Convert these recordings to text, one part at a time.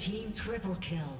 team triple kill.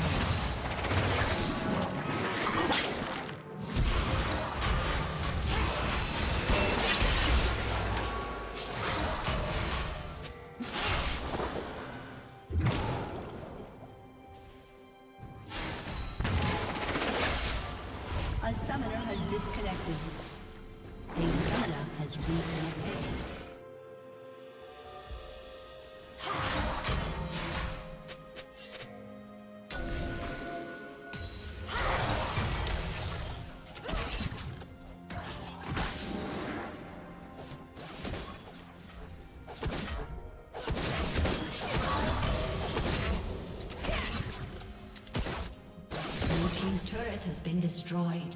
Has destroyed.